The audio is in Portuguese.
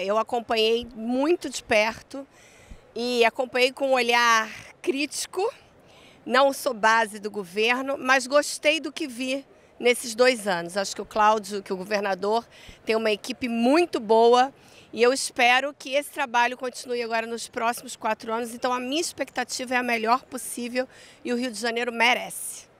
Eu acompanhei muito de perto e acompanhei com um olhar crítico. Não sou base do governo, mas gostei do que vi nesses dois anos. Acho que o Cláudio, que o governador, tem uma equipe muito boa e eu espero que esse trabalho continue agora nos próximos quatro anos. Então, a minha expectativa é a melhor possível e o Rio de Janeiro merece.